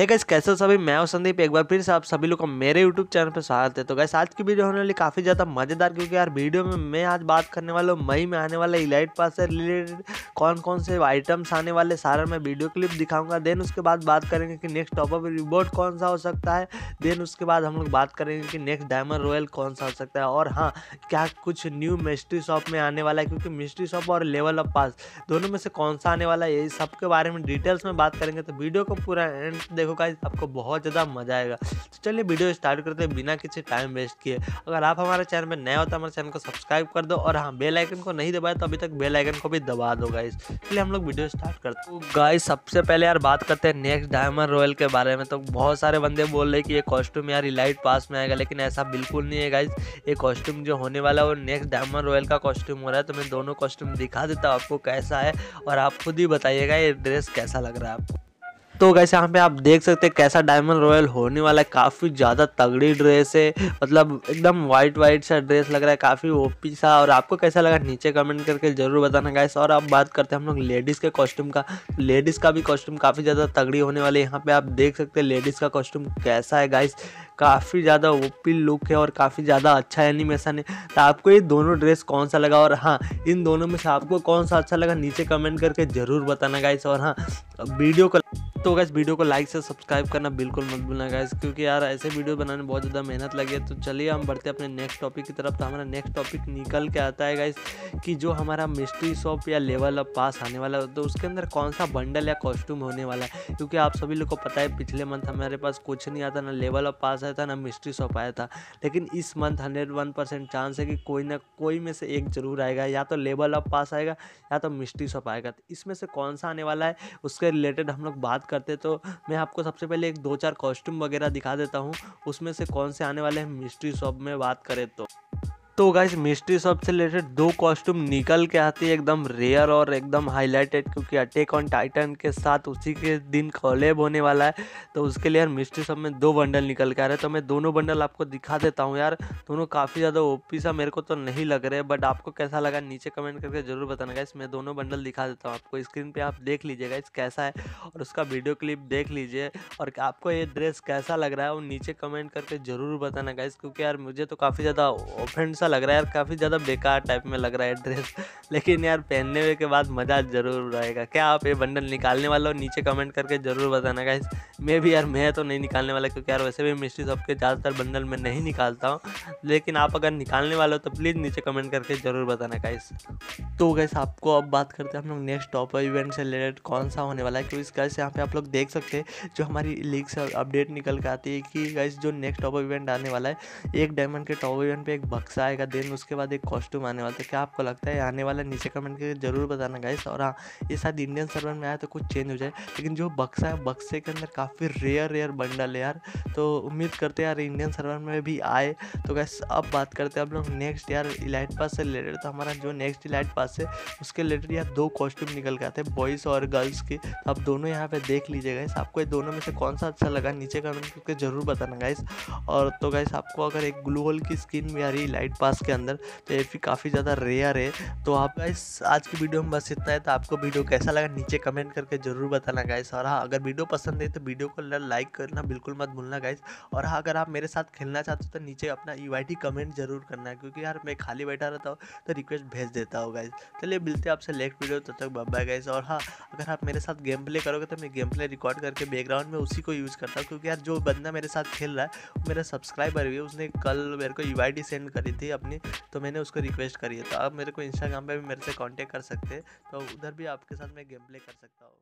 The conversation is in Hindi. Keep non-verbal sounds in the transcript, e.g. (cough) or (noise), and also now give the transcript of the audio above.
है गैस कैसे सभी? मैं और संदीप। एक बार फिर से आप सभी लोग को मेरे यूट्यूब चैनल पर स्वागत है। तो गैस आज की वीडियो होने वाली काफ़ी ज़्यादा मज़ेदार क्योंकि यार वीडियो में मैं आज बात करने वाला हूँ। मई में आने वाले इलाइट पास से रिलेटेड कौन कौन से आइटम्स आने वाले सारा मैं वीडियो क्लिप दिखाऊँगा। देन उसके बाद बात करेंगे कि नेक्स्ट टॉपअप रिबोर्ड कौन सा हो सकता है। देन उसके बाद हम लोग बात करेंगे कि नेक्स्ट डायमंड रॉयल कौन सा हो सकता है। और हाँ क्या कुछ न्यू मिस्ट्री शॉप में आने वाला है, क्योंकि मिस्ट्री शॉप और लेवल ऑफ़ पास दोनों में से कौन सा आने वाला है, ये सब के बारे में डिटेल्स में बात करेंगे। तो वीडियो को पूरा एंड देखो। गाइस आपको बहुत ज़्यादा मज़ा आएगा। तो चलिए वीडियो स्टार्ट करते हैं, बिना किसी टाइम वेस्ट किए। अगर आप हमारे चैनल में नए होता हमारे चैनल को सब्सक्राइब कर दो और हाँ बेल आइकन को नहीं दबाया तो अभी तक बेल आइकन को भी दबा दो गाइस चलिए हम लोग वीडियो स्टार्ट करते हैं। गाइस सबसे पहले यार बात करते हैं नेक्स्ट डायमंड रॉयल के बारे में। तो बहुत सारे बंदे बोल रहे कि ये कॉस्ट्यूम यार इलाइट पास में आएगा, लेकिन ऐसा बिल्कुल नहीं है गाइज़ ये कॉस्ट्यूम जो होने वाला है वो नेक्स्ट डायमंड रॉयल का कॉस्ट्यूम हो रहा है। तो मैं दोनों कॉस्ट्यूम दिखा देता हूँ आपको कैसा है और आप खुद ही बताइएगा ये ड्रेस कैसा लग रहा है आपको। तो गैसे यहाँ पे आप देख सकते हैं कैसा डायमंड रॉयल होने वाला है। काफ़ी ज़्यादा तगड़ी ड्रेस है। मतलब एकदम वाइट वाइट सा ड्रेस लग रहा है। काफ़ी ओपी सा और आपको कैसा लगा नीचे कमेंट करके ज़रूर बताना गैस और अब बात करते हैं हम लोग लेडीज़ के कॉस्ट्यूम का। लेडीज़ का भी कॉस्ट्यूम काफ़ी ज़्यादा तगड़ी होने वाली है। यहाँ पे आप देख सकते हैं लेडीज़ का कॉस्ट्यूम कैसा है गाइस काफ़ी ज़्यादा ओपी लुक है और काफ़ी ज़्यादा अच्छा एनिमेशन है। तो आपको ये दोनों ड्रेस कौन सा लगा? और हाँ इन दोनों में से आपको कौन सा अच्छा लगा? नीचे कमेंट करके ज़रूर बताना गाइस और हाँ वीडियो को तो गैस वीडियो को लाइक से सब्सक्राइब करना बिल्कुल मत भूलना गैस क्योंकि यार ऐसे वीडियो बनाने में बहुत ज़्यादा मेहनत लगी है। तो चलिए हम बढ़ते अपने नेक्स्ट टॉपिक की तरफ़। तो हमारा नेक्स्ट टॉपिक निकल के आता है गैस कि जो हमारा मिस्ट्री शॉप या लेवल अप पास आने वाला है तो उसके अंदर कौन सा बंडल या कॉस्ट्यूम होने वाला है? क्योंकि आप सभी लोग को पता है, पिछले मंथ हमारे पास कुछ नहीं आता, ना लेवल अप पास आया था, ना मिस्ट्री शॉप आया था। लेकिन इस month hundred one percent chance है कि कोई ना कोई में से एक ज़रूर आएगा। या तो लेवल अप पास आएगा, या तो मिस्ट्री शॉप आएगा। तो इसमें से कौन सा आने वाला है, उसके रिलेटेड हम लोग बात करते तो मैं आपको सबसे पहले एक दो चार कॉस्ट्यूम वगैरह दिखा देता हूँ, उसमें से कौन से आने वाले हैं मिस्ट्री शॉप में बात करें तो। तो गाइस मिस्ट्री शॉप से रिलेटेड दो कॉस्ट्यूम निकल के आती है, एकदम रेयर और एकदम हाईलाइटेड क्योंकि अटैक ऑन टाइटन के साथ उसी के दिन कॉलेब होने वाला है। तो उसके लिए यार मिस्ट्री शॉप में दो बंडल निकल के आ रहे हैं। तो मैं दोनों बंडल आपको दिखा देता हूँ यार। दोनों काफ़ी ज़्यादा ओपी सा मेरे को तो नहीं लग रहे बट आपको कैसा लगा नीचे कमेंट करके ज़रूर बताना गाइस मैं दोनों बंडल दिखा देता हूँ आपको। स्क्रीन पर आप देख लीजिएगा इस कैसा है और उसका वीडियो क्लिप देख लीजिए। और आपको ये ड्रेस कैसा लग रहा है वो नीचे कमेंट करके ज़रूर बताना गाइस क्योंकि यार मुझे तो काफ़ी ज़्यादा ऑफेंड सा लग रहा है यार, काफ़ी ज़्यादा बेकार टाइप में लग रहा है ड्रेस (laughs) लेकिन यार, पहनने के बाद मज़ा ज़रूर रहेगा क्या आप ये बंडल निकालने वाला हो? नीचे कमेंट करके ज़रूर बताना गाइस मैं भी यार, मैं तो नहीं निकालने वाला, क्योंकि यार वैसे भी मिस्ट्री शॉप के ज़्यादातर बंडल में नहीं निकालता हूँ। लेकिन आप अगर निकालने वाले हो तो प्लीज़ नीचे कमेंट करके ज़रूर बताना गाइस तो गैस आपको अब बात करते हैं, हम लोग नेक्स्ट टॉप इवेंट से रिलेटेड कौन सा होने वाला है। क्योंकि इस गैस यहाँ पे आप लोग देख सकते हैं, जो हमारी लीग से अपडेट निकल के आती है कि गैस जो नेक्स्ट टॉप इवेंट आने वाला है, एक डायमंड के टॉप इवेंट पे एक बक्सा आएगा देन, उसके बाद एक कॉस्ट्यूम आने वाला है क्या आपको लगता है आने वाला नीचे कमेंट करके ज़रूर बताना गाइस और हाँ ये शायद इंडियन सर्वर में आया तो कुछ चेंज हो जाए, लेकिन जो बक्सा है, बक्से के अंदर काफ़ी रेयर रेयर बंडल है यार। तो उम्मीद करते यार इंडियन सर्वर में भी आए। तो गैस अब बात करते हैं हम लोग नेक्स्ट यार इलाइट पास से रिलेटेड तो हमारा जो नेक्स्ट इलाइट पास है, उसके रिलेटेड यार दो कॉस्ट्यूम निकल के आते हैं बॉयज़ और गर्ल्स के। तो आप दोनों यहाँ पे देख लीजिए गाइस आपको ये दोनों में से कौन सा अच्छा लगा, नीचे कमेंट करके ज़रूर बताना गाइस और तो गाइस आपको अगर एक ग्लू होल की स्किन भी आ रही लाइट पास के अंदर तो ये भी काफ़ी ज़्यादा रेयर है। तो आप गाइस आज की वीडियो में बस इतना है तो आपको वीडियो कैसा लगा, नीचे कमेंट करके ज़रूर बताना गाइस और हाँ अगर वीडियो पसंद है तो वीडियो को लाइक करना बिल्कुल मत भूलना गाइस और हाँ अगर आप मेरे साथ खेलना चाहते हो तो नीचे अपना यू कमेंट ज़रूर करना है क्योंकि यार मैं खाली बैठा रहता हूँ तो रिक्वेस्ट भेज देता हूँ गाइस चलिए, मिलते हैं आपसे नेक्स्ट वीडियो तब तक बाय गाइस और हाँ अगर आप मेरे साथ गेम प्ले करोगे तो मैं गेम प्ले रिकॉर्ड करके बैकग्राउंड में उसी को यूज़ करता हूँ, क्योंकि यार जो बंदा मेरे साथ खेल रहा है, वो मेरा सब्सक्राइबर भी है, उसने कल मेरे को यू सेंड करी थी। अपनी तो मैंने उसको रिक्वेस्ट करी है। तो आप मेरे को इंस्टाग्राम पर भी मेरे से कॉन्टेक्ट कर सकते हैं। तो उधर भी आपके साथ मैं गेम प्ले कर सकता हूँ।